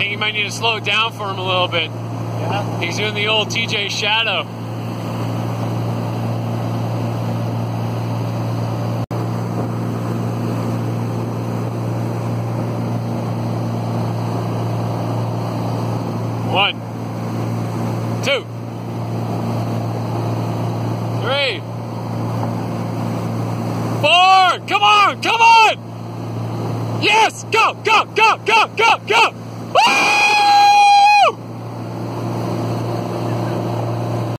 think you might need to slow it down for him a little bit. Yeah. He's doing the old TJ shadow. One, two, three, four. Come on, come on. Yes, Go! Go! go, go, go, go.